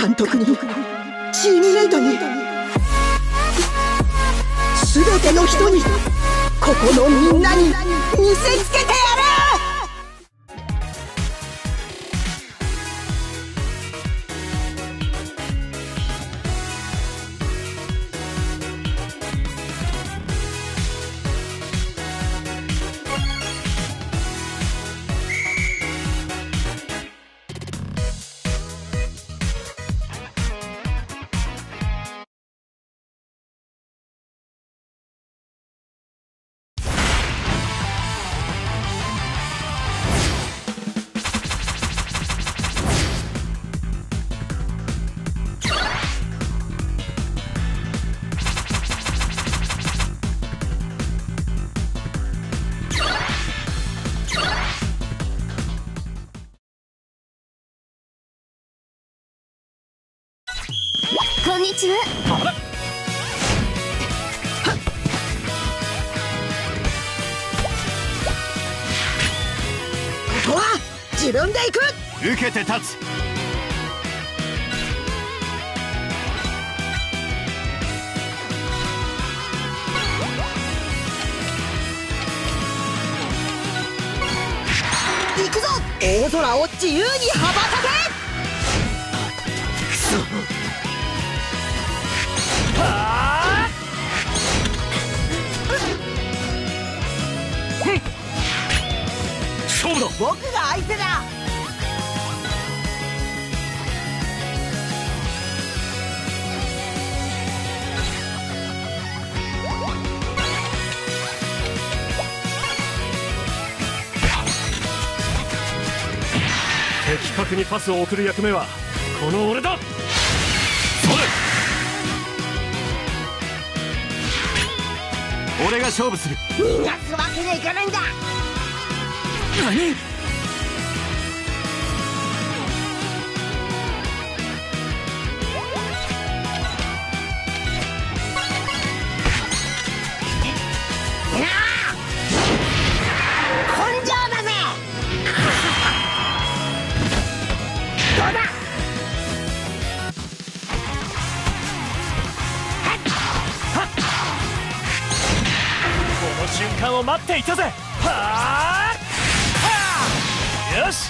監督に。チームメイトに。全ての人に。ここのみんなに見せつけてやる。にちはここは自分で行く。受けて立つ。行くぞ。大空を自由に羽ばたけ勝負だ僕が相手だ。的確にパスを送る役目はこの俺だ。それ。俺が勝負する。逃がすわけにはいかないんだ何よし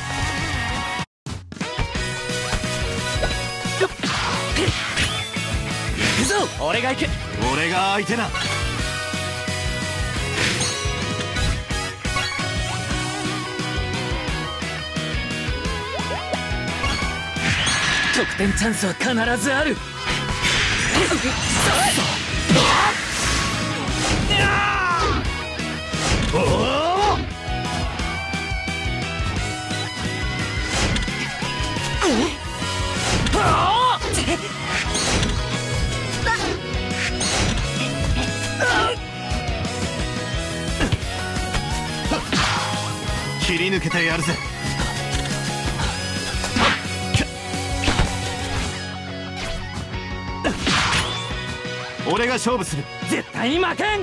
行くぞ。俺が行く。俺が相手だ。得点チャンスは必ずある。お抜けてやるぜ。俺が勝負する。絶対に負けん！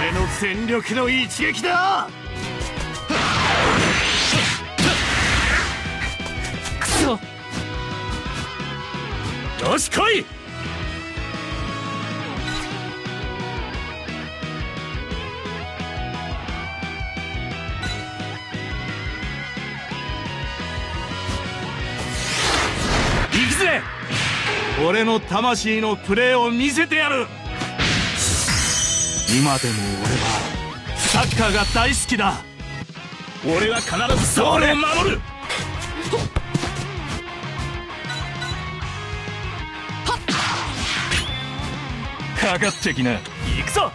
俺の全力の一撃だ！クソ！よし来い俺の魂のプレーを見せてやる。今でも俺はサッカーが大好きだ。俺は必ずそれを守る。かかってきな。行くぞ。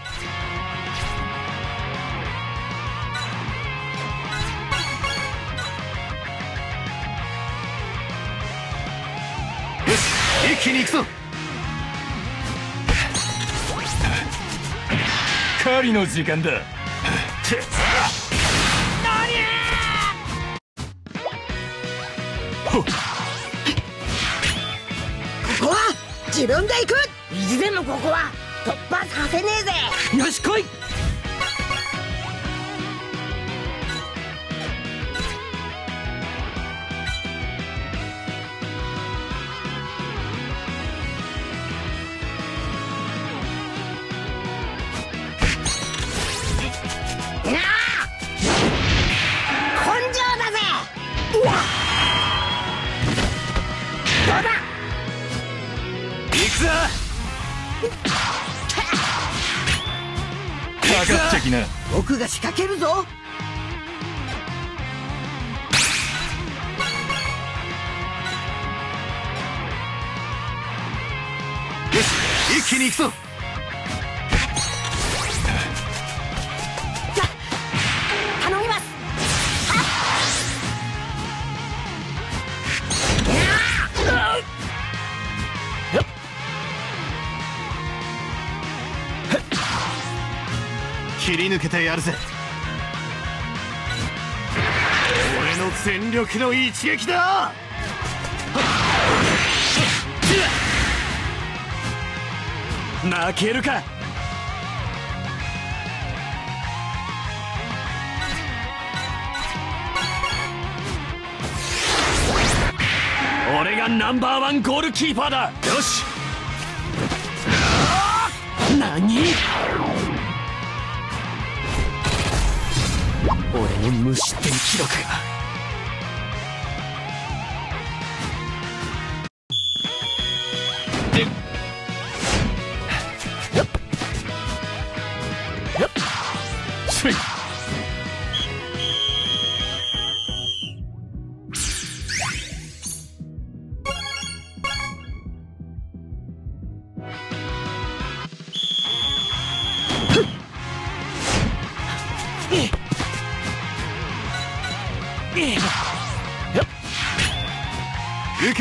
気に行くぞ。狩りの時間だ。てほっここは自分で行く。意地でもここは突破させねえぜ。よし来いかかっちゃきな僕が仕掛けるぞ。よし一気に行くぞ。切り抜けてやるぜ。俺の全力の一撃だ！負けるか？俺がナンバーワンゴールキーパーだ。よし。何？俺の無失点記録が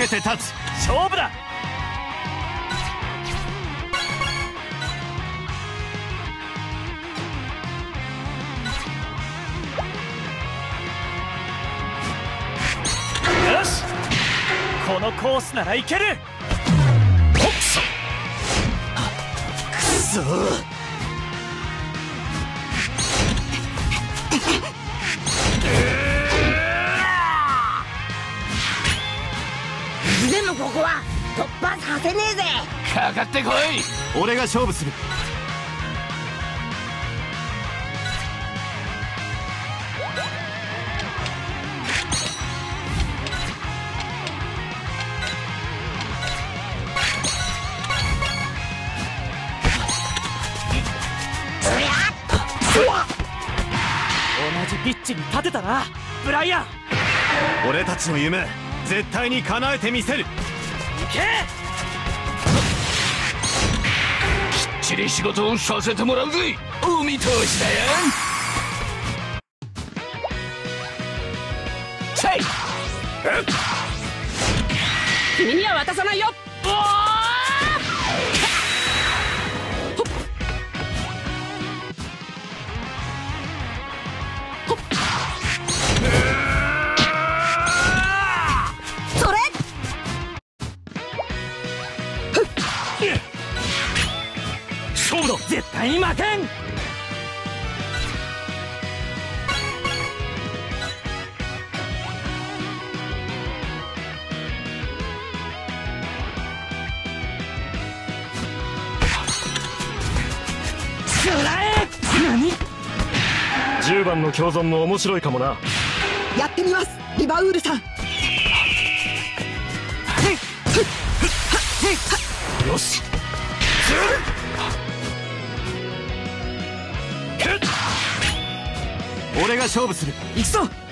しい受けて立つ勝負だ。よし。このコースならいける。くそ。でもここは突破させねえぜ。かかってこい。俺が勝負する。同じピッチに立てたなブライアン。俺たちの夢絶対に叶えてみせる。行け！きっちり仕事をさせてもらうぜ。お見通しだよ。チェイ！君には渡さないよ。10番の共存も面白いかもな。やってみます。リバウールさん。よし。俺が勝負する。行くぞ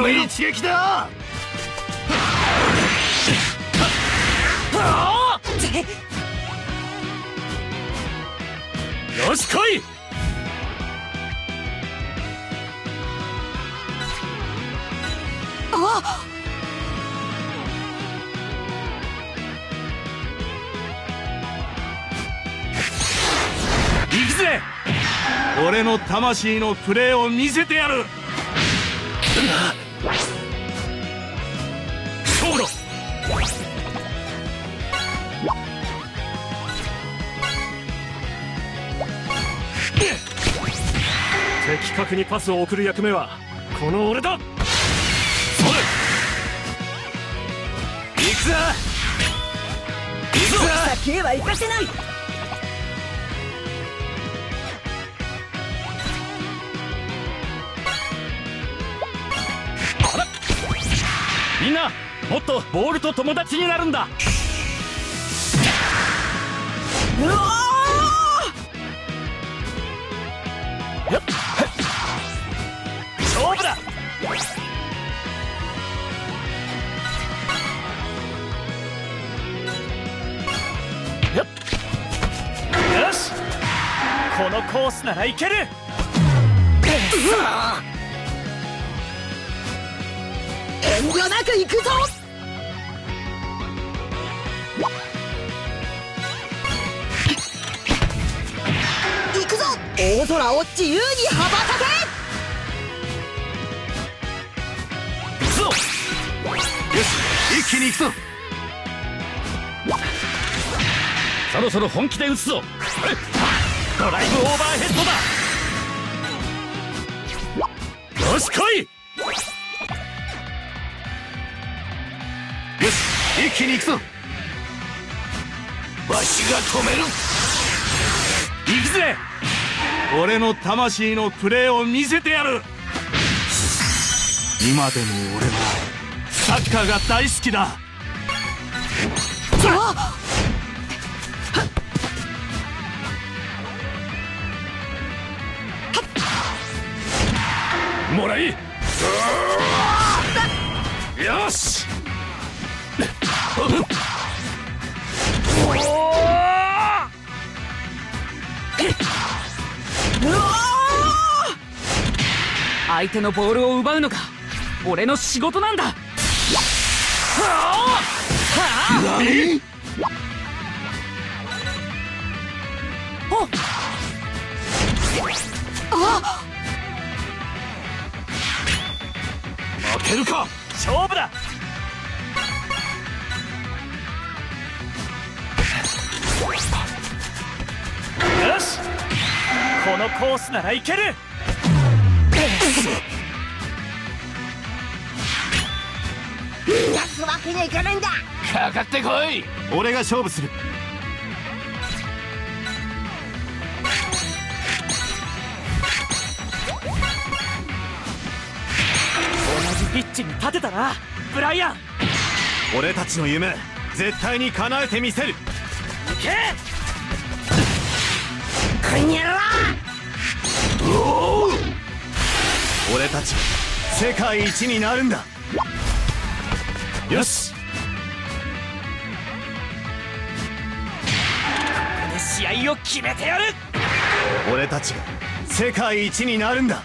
の一撃だ！よし来い！行くぜ！俺の魂のプレーを見せてやる勝負だ的確にパスを送る役目はこの俺だ。そうだ行くぞ。行くぞ。先へは行かせない。なもっとボールと友達になるんだ。うわ勝負だ。よっ。よし。このコースならいける。遠慮なく行くぞ。行くぞ。大空を自由に羽ばたけ。行くぞ。よし一気に行くぞ。そろそろ本気で打つぞ。ドライブオーバーヘッドだ。よし来い。一気に行くぞ。わしが止める。行くぜ。俺の魂のプレーを見せてやる。今でも俺はサッカーが大好きだ。もらい。よし相手のボールを奪うのが俺の仕事なんだ。何？負けるか。勝負だ。よし。このコースならいける逃がすわけにはいかないんだ。かかってこい。俺が勝負する。同じピッチに立てたな。ブライアン。俺たちの夢絶対に叶えてみせる。いけ。こんにゃろ俺たち世界一になるんだ。よし。試合を決めてやる。俺たちが世界一になるんだ。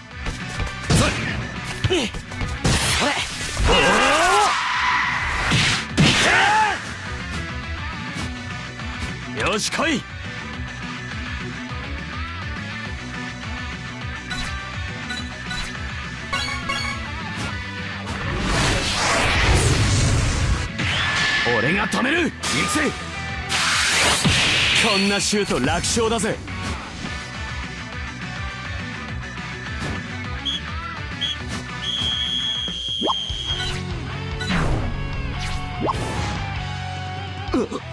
よし来い俺が止める。行くぜこんなシュート楽勝だぜ。うっ。